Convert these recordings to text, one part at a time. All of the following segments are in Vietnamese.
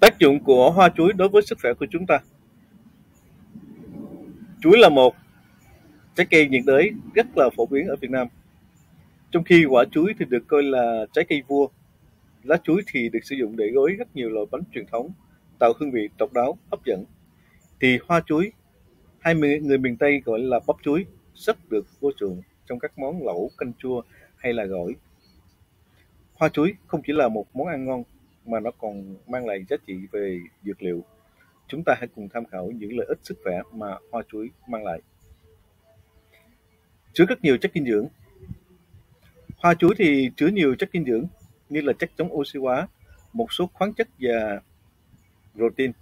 Tác dụng của hoa chuối đối với sức khỏe của chúng ta. Chuối là một trái cây nhiệt đới rất là phổ biến ở Việt Nam. Trong khi quả chuối thì được coi là trái cây vua, lá chuối thì được sử dụng để gói rất nhiều loại bánh truyền thống, tạo hương vị độc đáo, hấp dẫn. Thì hoa chuối, hay người miền Tây gọi là bắp chuối, rất được vô trường trong các món lẩu, canh chua hay là gỏi. Hoa chuối không chỉ là một món ăn ngon mà nó còn mang lại giá trị về dược liệu. Chúng ta hãy cùng tham khảo những lợi ích sức khỏe mà hoa chuối mang lại. Chứa rất nhiều chất dinh dưỡng. Hoa chuối thì chứa nhiều chất dinh dưỡng như là chất chống oxy hóa, một số khoáng chất và protein.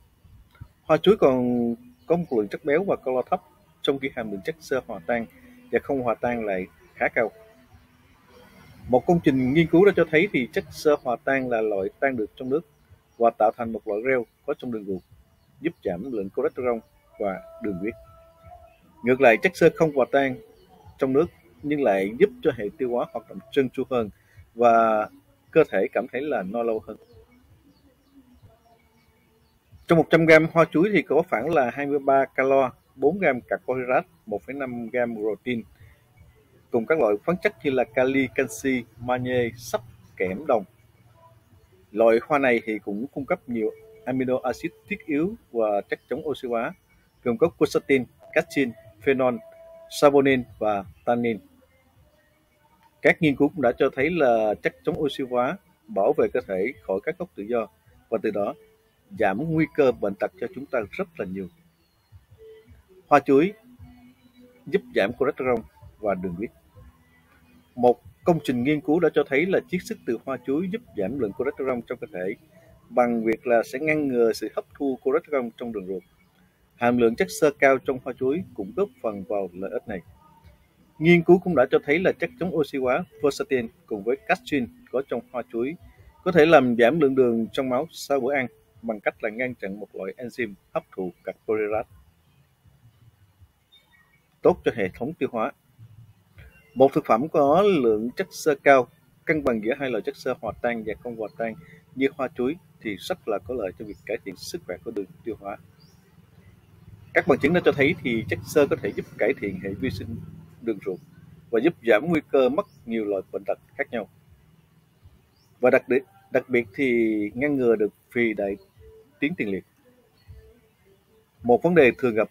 Hoa chuối còn có một lượng chất béo và calo thấp, trong khi hàm lượng chất xơ hòa tan và không hòa tan lại khá cao. Một công trình nghiên cứu đã cho thấy thì chất xơ hòa tan là loại tan được trong nước và tạo thành một loại reo có trong đường ruột, giúp giảm lượng cholesterol và đường huyết. Ngược lại, chất xơ không hòa tan trong nước nhưng lại giúp cho hệ tiêu hóa hoạt động trơn tru hơn và cơ thể cảm thấy là no lâu hơn. Trong 100 gram hoa chuối thì có khoảng là 23 calo, 4 gram carbohydrate, 1,5 gram protein, cùng các loại khoáng chất như là kali, canxi, magie, sắt, kẽm, đồng. Loại hoa này thì cũng cung cấp nhiều amino acid thiết yếu và chất chống oxy hóa, gồm có quercetin, catechin, phenol, saponin và tannin. Các nghiên cứu cũng đã cho thấy là chất chống oxy hóa bảo vệ cơ thể khỏi các gốc tự do và từ đó giảm nguy cơ bệnh tật cho chúng ta rất là nhiều. Hoa chuối giúp giảm cholesterol và đường huyết. Một công trình nghiên cứu đã cho thấy là chiết xuất từ hoa chuối giúp giảm lượng cholesterol trong cơ thể, bằng việc là sẽ ngăn ngừa sự hấp thu cholesterol trong đường ruột. Hàm lượng chất xơ cao trong hoa chuối cũng góp phần vào lợi ích này. Nghiên cứu cũng đã cho thấy là chất chống oxy hóa, quercetin cùng với catechin có trong hoa chuối có thể làm giảm lượng đường trong máu sau bữa ăn bằng cách là ngăn chặn một loại enzyme hấp thụ carbohydrate tốt cho hệ thống tiêu hóa. Một thực phẩm có lượng chất xơ cao, cân bằng giữa hai loại chất xơ hòa tan và không hòa tan như hoa chuối thì rất là có lợi cho việc cải thiện sức khỏe của đường tiêu hóa. Các bằng chứng đã cho thấy thì chất xơ có thể giúp cải thiện hệ vi sinh đường ruột và giúp giảm nguy cơ mắc nhiều loại bệnh tật khác nhau. Và đặc biệt, đặc biệt thì ngăn ngừa được phì đại tiến tiền liệt. Một vấn đề thường gặp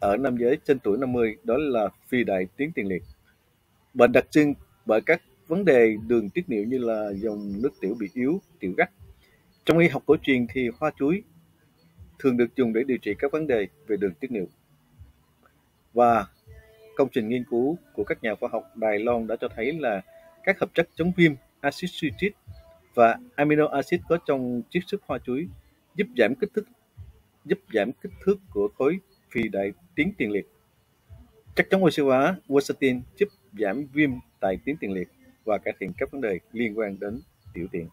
ở nam giới trên tuổi 50 đó là phi đại tiến tiền liệt. Bệnh đặc trưng bởi các vấn đề đường tiết niệu như là dòng nước tiểu bị yếu, tiểu gắt. Trong y học cổ truyền thì hoa chuối thường được dùng để điều trị các vấn đề về đường tiết niệu. Và công trình nghiên cứu của các nhà khoa học Đài Loan đã cho thấy là các hợp chất chống viêm axit citric và amino acid có trong chiết xuất hoa chuối giúp giảm kích thước giúp giảm kích thước của khối phi đại tiến tiền liệt. Chất chống oxy hóa, quercetin giúp giảm viêm tại tuyến tiền liệt và cải thiện các vấn đề liên quan đến tiểu tiện.